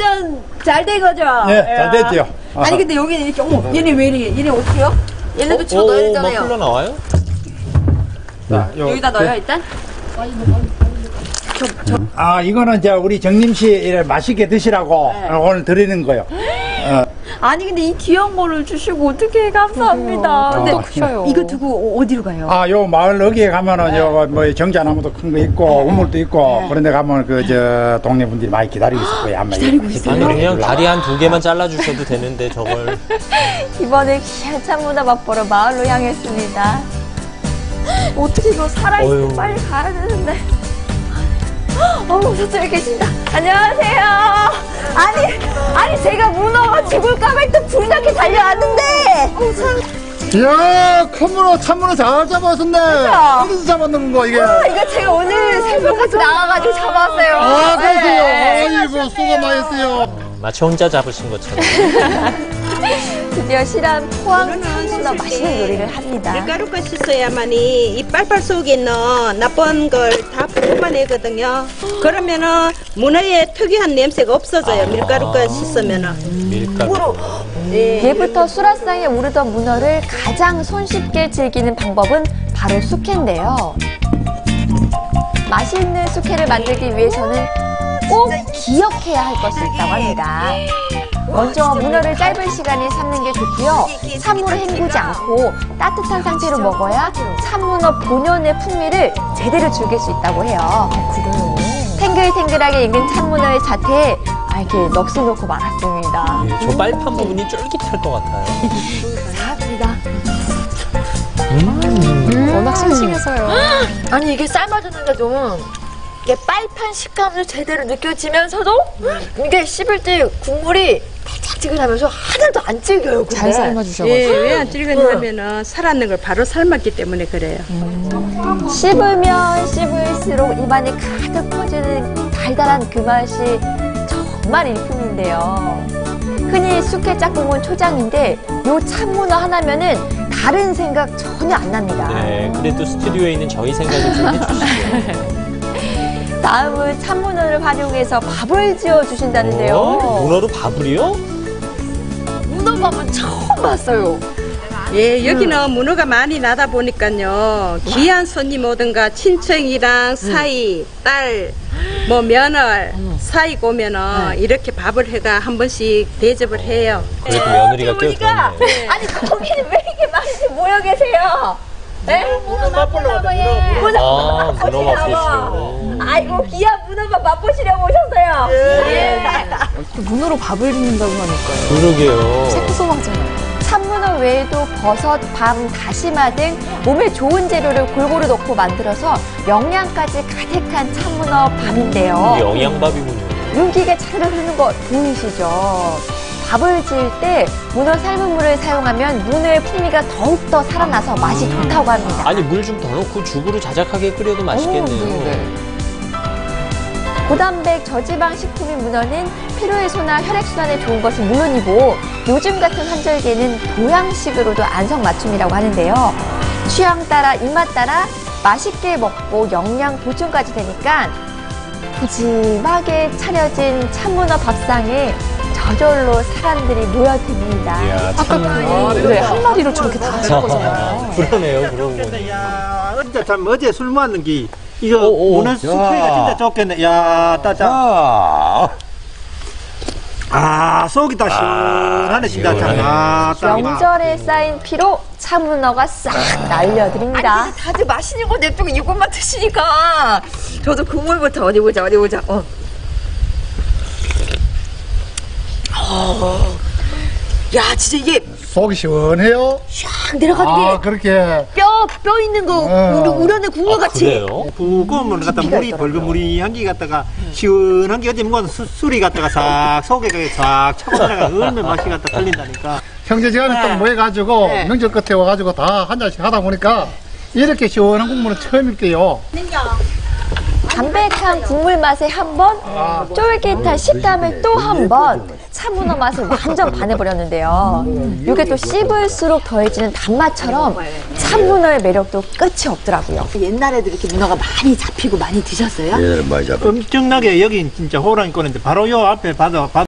완전 잘 된 거죠? 네, 잘 됐지요. 아니 근데 여기는 이렇게 어머 얘네 왜 이래? 얘네 어떻게요? 얘네도 집어 넣어야 막 되잖아요. 흘러나와요? 자, 요- 여기다 넣어요 일단? 아, 이거는 이제 우리 정림씨 맛있게 드시라고 네. 오늘 드리는 거요. 어, 아니 근데 이 귀여운 거를 주시고 어떻게 감사합니다. 근데 아, 크셔요. 이거 두고 어- 어디로 가요? 아, 요 마을 여기에 가면은 네. 요뭐 정자나무도 큰 거 있고 우물도 있고 그런데 가면 그 저 동네 분들이 많이 기다리고 있을 거예요. 아마 기다리고 아니 그냥 다리 한 두 개만 잘라 주셔도 되는데 저걸 이번에 귀한 참문화 맛보러 마을로 향했습니다. 어떻게 이거 어휴. 빨리 가야 되는데. 어우, 저쪽에 계신다. 안녕하세요. 아니, 아니, 제가 문어가 참. 이야, 큰 문어, 참문어 잘 잡았었네. 어디서 잡았는 거, 이게? 아, 이거 제가 오늘 새벽 같이 나가가지고 잡았어요. 아, 그러세요. 네. 아이고, 수고 많으세요. 마치 혼자 잡으신 것처럼. 드디어 실한 포항 참문어 맛있는 요리를 합니다. 밀가루가 씻어야만이 이 빨빨 속에 있는 나쁜 걸 다 뽑아내거든요. 그러면은 문어의 특이한 냄새가 없어져요. 밀가루가 씻으면은. 밀가루. 예부터 수라상에 오르던 문어를 가장 손쉽게 즐기는 방법은 바로 숙회인데요. 맛있는 숙회를 만들기 위해서는 꼭 기억해야 할 것이 있다고 합니다. 먼저 문어를 짧은 시간에 삶는 게 좋고요. 찬물을 헹구지 않고 따뜻한 상태로 먹어야 참문어 본연의 풍미를 제대로 즐길 수 있다고 해요. 탱글탱글하게 익은 참문어의 자태에 아, 이렇게 넋을 놓고 말았습니다. 예, 저 빨판 부분이 쫄깃할 것 같아요. 사합니다. 워낙 싱싱해서요. 아니 이게 삶아주는 게좀 이게 빨판 식감도 제대로 느껴지면서도 이게 씹을 때 국물이 달짝지근하면서 하나도 안 질겨요. 근데. 잘 삶아주셔가지고. 예, 왜안 질겼냐면은 살았는 걸 바로 삶았기 때문에 그래요. 씹으면 씹을수록 입안에 가득 퍼지는 달달한 그 맛이 정말 일품인데요. 흔히 숙회 짝꿍은 초장인데 요 참문어 하나면은 다른 생각 전혀 안 납니다. 네, 그래도 스튜디오에 있는 저희 생각을 좀 해주시죠. 다음은 참문어를 활용해서 밥을 지어 주신다는데요. 어? 문어로 밥을요? 문어밥은 처음 봤어요. 예, 여기는 문어가 많이 나다 보니까요. 귀한 손님 오든가 친척이랑 사이, 딸, 뭐 며느리 사이 오면은 이렇게 밥을 해가 한 번씩 대접을 해요. 그래도 며느리가 꽤 그러네. 아니 거기는 왜 이렇게 많이 모여 계세요? 네? 문어 맛보려고 예. 문어 아, 문어 맛보시려고. 맛보시려고. 아이고 귀한 문어밥 맛보시려고 오셨어요. 예. 문어로 밥을 짓는다고 하니까요. 그러게요. 생소하잖아요. 참문어 외에도 버섯, 밤, 다시마 등 몸에 좋은 재료를 골고루 넣고 만들어서 영양까지 가득한 참문어 밥인데요. 이게 영양밥이군요. 윤기가 차르르 흐르는 거 보이시죠? 밥을 지을 때 문어 삶은 물을 사용하면 문어의 풍미가 더욱더 살아나서 맛이 좋다고 합니다. 아니 물 좀 더 넣고 죽으로 자작하게 끓여도 맛있겠네요. 네. 고단백 저지방 식품인 문어는 피로해소나 혈액순환에 좋은 것은 물론이고 요즘 같은 환절기에는 보양식으로도 안성맞춤이라고 하는데요. 취향 따라 입맛 따라 맛있게 먹고 영양 보충까지 되니까 푸짐하게 차려진 참문어 밥상에 저절로 사람들이 모여듭니다. 이야, 아까 참. 그, 네, 한 마리로 저렇게 다 하실 거잖아요. 그러네요, 그러고 보니. 야, 어제 참 어제 술 먹는 게 이거 오, 오. 문어 숙회가 진짜 좋겠네. 야, 따자. 아, 속이 다 시원하네 진짜 참. 아, 딱. 명절에 쌓인 피로 참문어가 싹 날려드립니다. 아니, 다들 맛있는 거 냅두고 이것만 드시니까 저도 국물부터 어디 보자, 어디 보자. 어. 어. 야, 진짜 이게 속이 시원해요? 쫙 내려가는 아, 게 그렇게. 뼈, 뼈 있는 거 어. 우리 우려내 국물 아, 같이. 그래요? 부고면 갖다 물이 벌거물이 한기 갖다가 시원한 게 어제 먹은 수, 술이 갖다가 싹 속에 그게 싹 차고 들어가 얼마나 맛이 갖다 틀린다니까. 형제지간에 또 모여가지고 명절 끝에 와가지고 다 한 잔씩 하다 보니까 이렇게 시원한 국물은 처음일게요. 담백한 국물 맛에 한 번, 쫄깃한 식감에 또 한 번, 참문어 맛을 완전 반해버렸는데요. 이게 또 씹을수록 더해지는 단맛처럼 참문어의 매력도 끝이 없더라고요. 옛날에도 이렇게 문어가 많이 잡히고 많이 드셨어요? 엄청나게 여긴 진짜 호랑이 꼬는데 바로 요 앞에 봐도